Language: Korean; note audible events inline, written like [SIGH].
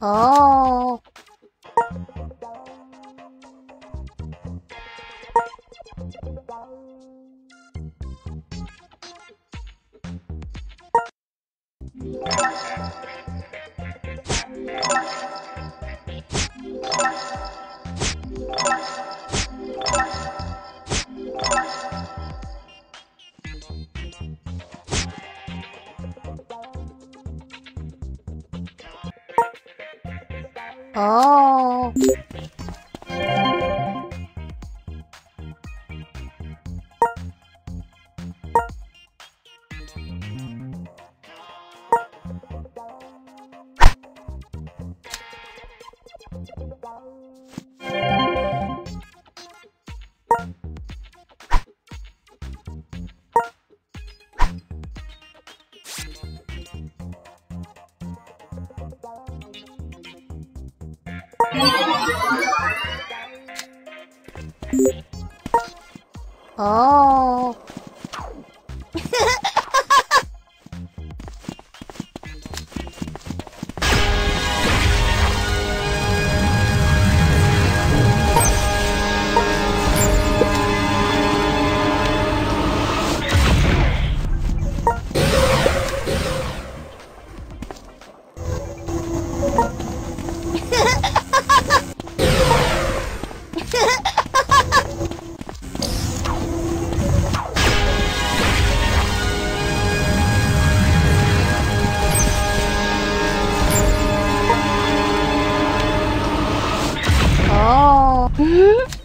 어. 어. 어. [LAUGHS] 어. 음?